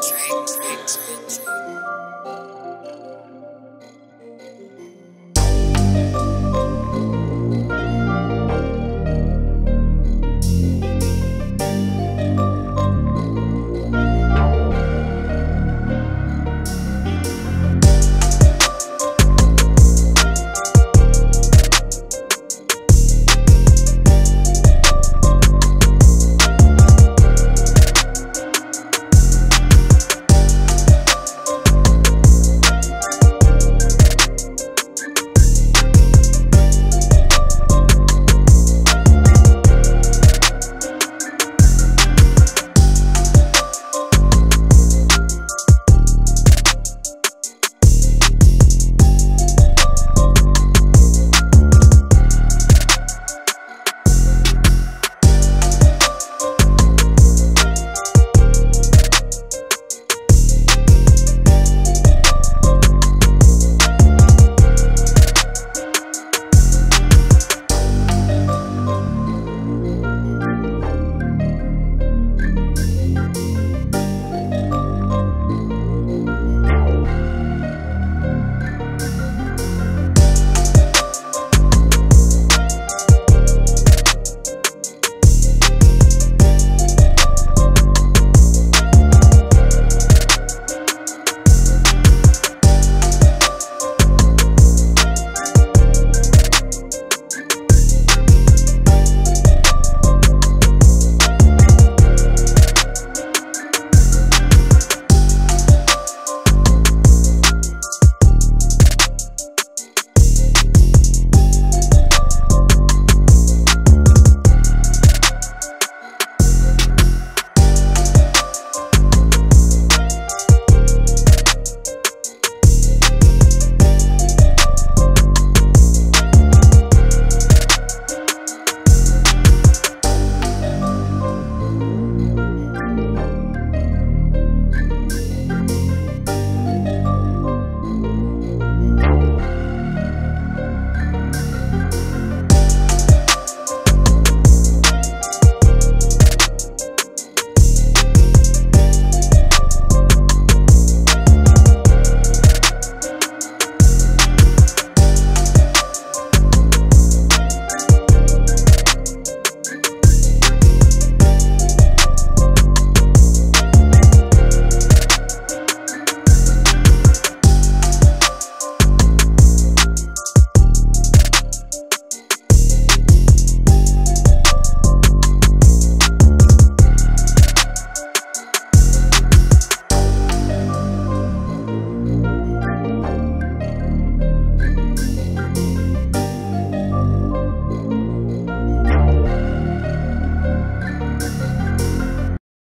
track, track, track, track.